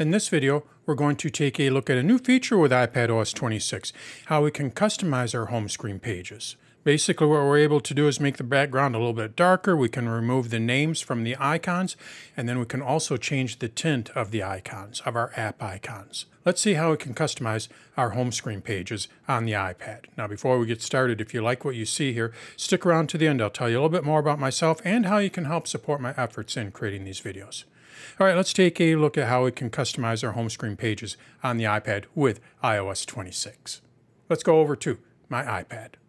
In this video, we're going to take a look at a new feature with iPadOS 26, how we can customize our home screen pages. Basically what we're able to do is make the background a little bit darker, we can remove the names from the icons, and then we can also change the tint of the icons, of our app icons. Let's see how we can customize our home screen pages on the iPad. Now before we get started, if you like what you see here, stick around to the end. I'll tell you a little bit more about myself and how you can help support my efforts in creating these videos. All right, let's take a look at how we can customize our home screen pages on the iPad with iOS 26. Let's go over to my iPad.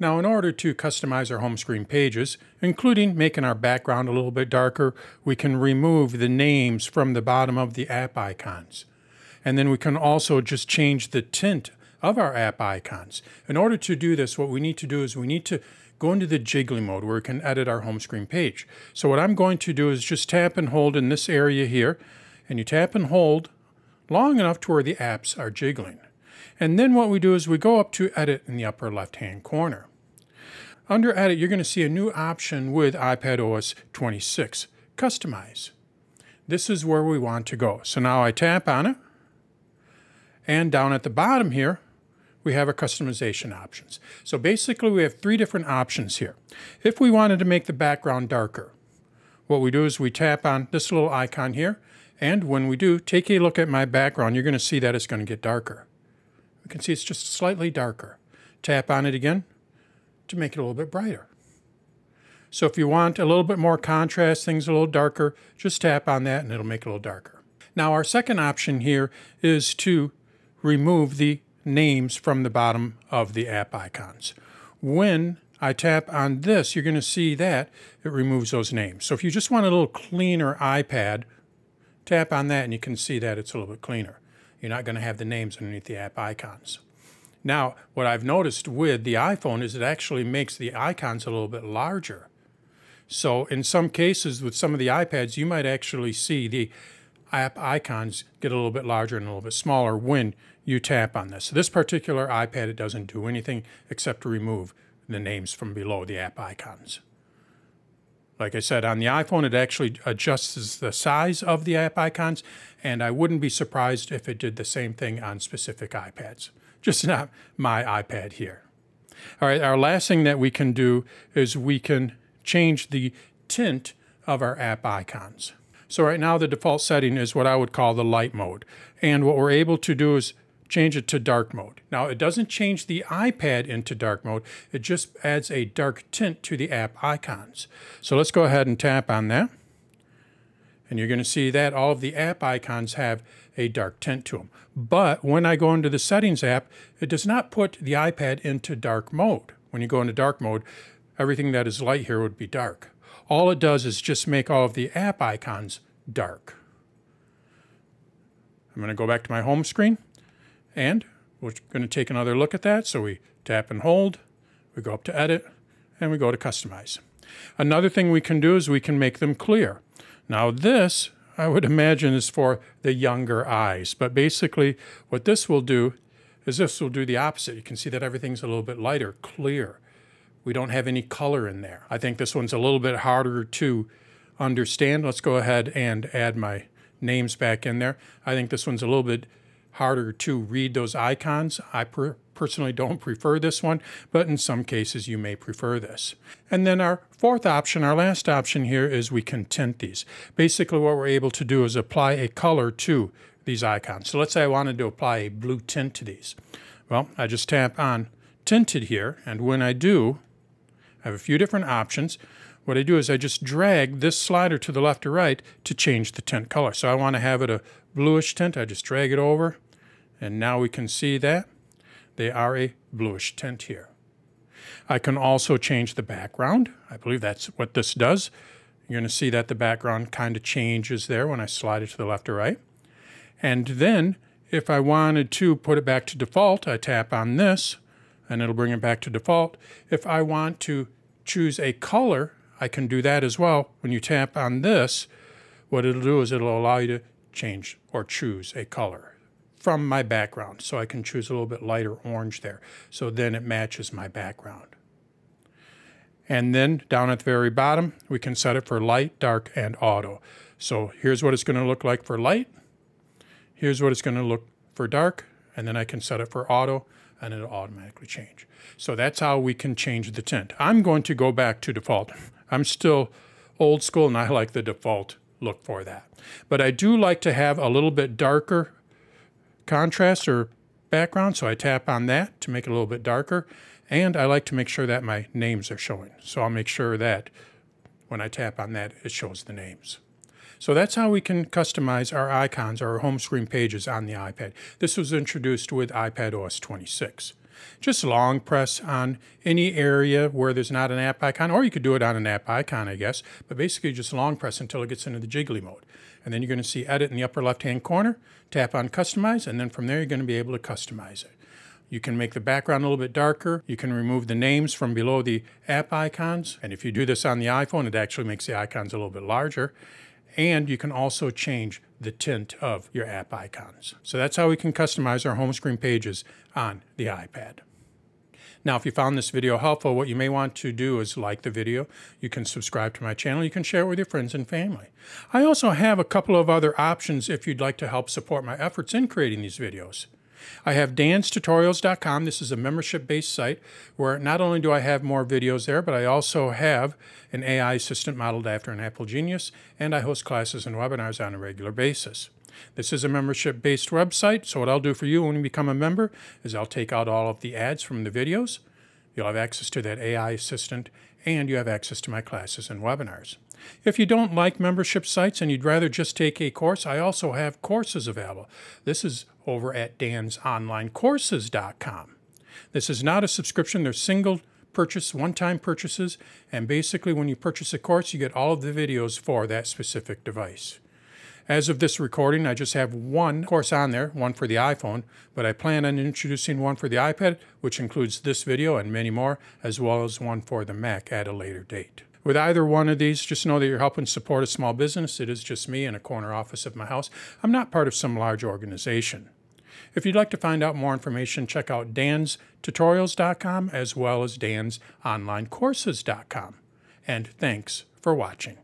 Now, in order to customize our home screen pages, including making our background a little bit darker, we can remove the names from the bottom of the app icons. And then we can also just change the tint of our app icons. In order to do this, what we need to do is we need to go into the jiggly mode where we can edit our home screen page. So what I'm going to do is just tap and hold in this area here, and you tap and hold long enough to where the apps are jiggling. And then what we do is we go up to Edit in the upper left-hand corner. Under Edit, you're going to see a new option with iPadOS 26, Customize. This is where we want to go. So now I tap on it, and down at the bottom here, we have our customization options. So basically we have three different options here. If we wanted to make the background darker, what we do is we tap on this little icon here, and when we do, take a look at my background, you're going to see that it's going to get darker. You can see it's just slightly darker. Tap on it again to make it a little bit brighter. So if you want a little bit more contrast, things a little darker, just tap on that and it'll make it a little darker. Now our second option here is to remove the names from the bottom of the app icons. When I tap on this, you're going to see that it removes those names. So if you just want a little cleaner iPad, tap on that and you can see that it's a little bit cleaner. You're not going to have the names underneath the app icons. Now, what I've noticed with the iPhone is it actually makes the icons a little bit larger. So in some cases with some of the iPads, you might actually see the app icons get a little bit larger and a little bit smaller when you tap on this. So this particular iPad, it doesn't do anything except remove the names from below the app icons. Like I said, on the iPhone, it actually adjusts the size of the app icons, and I wouldn't be surprised if it did the same thing on specific iPads, just not my iPad here. All right, our last thing that we can do is we can change the tint of our app icons. So right now the default setting is what I would call the light mode. And what we're able to do is change it to dark mode. Now it doesn't change the iPad into dark mode, it just adds a dark tint to the app icons. So let's go ahead and tap on that. And you're going to see that all of the app icons have a dark tint to them. But when I go into the settings app, it does not put the iPad into dark mode. When you go into dark mode, everything that is light here would be dark. All it does is just make all of the app icons dark. I'm going to go back to my home screen and we're going to take another look at that. So we tap and hold, we go up to edit, and we go to customize. Another thing we can do is we can make them clear. Now this, I would imagine, is for the younger eyes. But basically what this will do is this will do the opposite. You can see that everything's a little bit lighter, clear. We don't have any color in there. I think this one's a little bit harder to understand. Let's go ahead and add my names back in there. I think this one's a little bit harder to read those icons. I per personally don't prefer this one, but in some cases you may prefer this. And then our fourth option, our last option here is we can tint these. Basically what we're able to do is apply a color to these icons. So let's say I wanted to apply a blue tint to these. Well, I just tap on tinted here, and when I do, I have a few different options. What I do is I just drag this slider to the left or right to change the tint color. So I want to have it a bluish tint. I just drag it over, and now we can see that they are a bluish tint here. I can also change the background. I believe that's what this does. You're going to see that the background kind of changes there when I slide it to the left or right. And then if I wanted to put it back to default, I tap on this and it'll bring it back to default. If I want to choose a color, I can do that as well. When you tap on this, what it'll do is it'll allow you to change or choose a color from my background. So I can choose a little bit lighter orange there. So then it matches my background. And then down at the very bottom, we can set it for light, dark, and auto. So here's what it's going to look like for light. here's what it's going to look for dark, and then I can set it for auto, and it'll automatically change. So that's how we can change the tint. I'm going to go back to default. I'm still old school, and I like the default look for that. But I do like to have a little bit darker contrast or background, so I tap on that to make it a little bit darker. And I like to make sure that my names are showing. So I'll make sure that when I tap on that, it shows the names. So that's how we can customize our icons, our home screen pages on the iPad. This was introduced with iPad OS 26. Just long press on any area where there's not an app icon, or you could do it on an app icon, I guess, but basically just long press until it gets into the jiggly mode. And then you're going to see edit in the upper left-hand corner, tap on customize, and then from there you're going to be able to customize it. You can make the background a little bit darker. You can remove the names from below the app icons. And if you do this on the iPhone, it actually makes the icons a little bit larger. And you can also change the tint of your app icons. So that's how we can customize our home screen pages on the iPad. Now, if you found this video helpful, what you may want to do is like the video. You can subscribe to my channel. You can share it with your friends and family. I also have a couple of other options if you'd like to help support my efforts in creating these videos. I have danstutorials.com. This is a membership based site where not only do I have more videos there, but I also have an AI assistant modeled after an Apple Genius, and I host classes and webinars on a regular basis. This is a membership based website, so what I'll do for you when you become a member is I'll take out all of the ads from the videos. You'll have access to that AI assistant, and you have access to my classes and webinars. If you don't like membership sites and you'd rather just take a course, I also have courses available. This is over at dansonlinecourses.com. This is not a subscription, they're single purchase, one time purchases, and basically, when you purchase a course, you get all of the videos for that specific device. As of this recording, I just have one course on there, one for the iPhone, but I plan on introducing one for the iPad, which includes this video and many more, as well as one for the Mac at a later date. With either one of these, just know that you're helping support a small business. It is just me in a corner office of my house. I'm not part of some large organization. If you'd like to find out more information, check out danstutorials.com as well as dansonlinecourses.com. And thanks for watching.